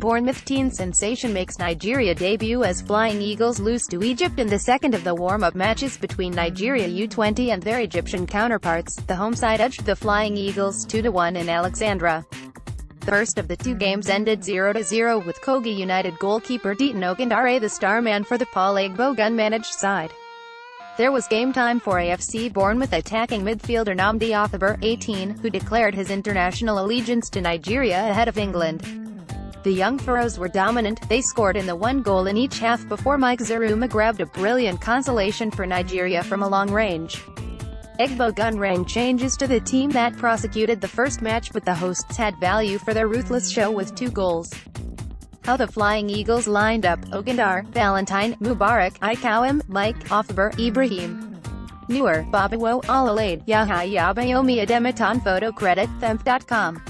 Bournemouth teen sensation makes Nigeria debut as Flying Eagles lose to Egypt in the second of the warm-up matches between Nigeria U20 and their Egyptian counterparts. The home side edged the Flying Eagles 2-1 in Alexandra. The first of the two games ended 0-0 with Kogi United goalkeeper Detan Ogundare the star man for the Paul Egbo-managed side. There was game time for AFC Bournemouth attacking midfielder Nnamdi Ofoborh, 18, who declared his international allegiance to Nigeria ahead of England. The young Pharaohs were dominant, they scored in the one goal in each half before Mike Zaruma grabbed a brilliant consolation for Nigeria from a long range. Aigbogun rang changes to the team that prosecuted the first match but the hosts had value for their ruthless show with two goals. How the Flying Eagles lined up, Ogundare, Valentine, Mubarak, Ikawam, Mike, Ofoborh, Ibrahim, Newer, Babawo, Alalade, Yahaya Bayomi Adematon Photo Credit, Themp.com